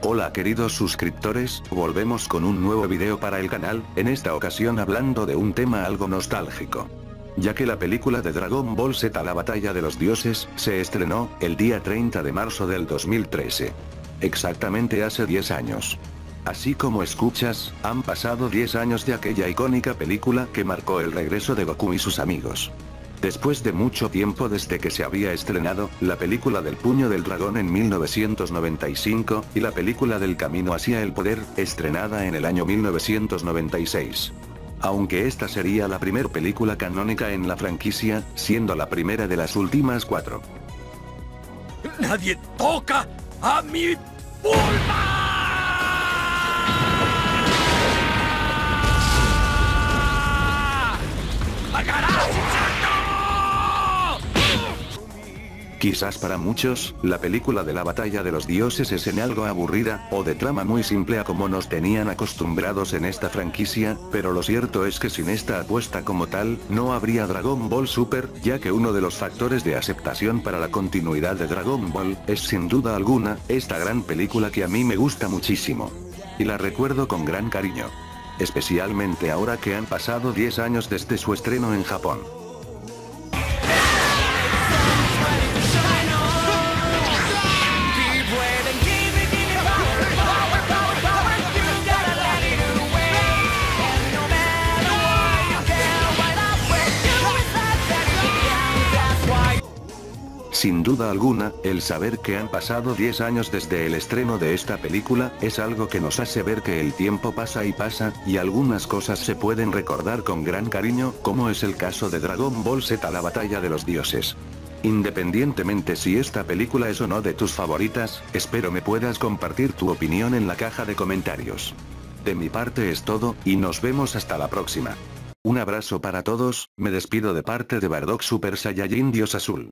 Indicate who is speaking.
Speaker 1: Hola queridos suscriptores, volvemos con un nuevo video para el canal, en esta ocasión hablando de un tema algo nostálgico. Ya que la película de Dragon Ball Z La Batalla de los Dioses, se estrenó, el día 30 de marzo del 2013. Exactamente hace 10 años. Así como escuchas, han pasado 10 años de aquella icónica película que marcó el regreso de Goku y sus amigos. Después de mucho tiempo desde que se había estrenado, la película del puño del dragón en 1995, y la película del camino hacia el poder, estrenada en el año 1996. Aunque esta sería la primer película canónica en la franquicia, siendo la primera de las últimas cuatro.
Speaker 2: ¡Nadie toca a mi Bulma!
Speaker 1: Quizás para muchos, la película de la batalla de los dioses es en algo aburrida, o de trama muy simple a como nos tenían acostumbrados en esta franquicia, pero lo cierto es que sin esta apuesta como tal, no habría Dragon Ball Super, ya que uno de los factores de aceptación para la continuidad de Dragon Ball, es sin duda alguna, esta gran película que a mí me gusta muchísimo. Y la recuerdo con gran cariño. Especialmente ahora que han pasado 10 años desde su estreno en Japón. Sin duda alguna, el saber que han pasado 10 años desde el estreno de esta película, es algo que nos hace ver que el tiempo pasa y pasa, y algunas cosas se pueden recordar con gran cariño, como es el caso de Dragon Ball Z La Batalla de los Dioses. Independientemente si esta película es o no de tus favoritas, espero me puedas compartir tu opinión en la caja de comentarios. De mi parte es todo, y nos vemos hasta la próxima. Un abrazo para todos, me despido de parte de Bardock Super Saiyajin Dios Azul.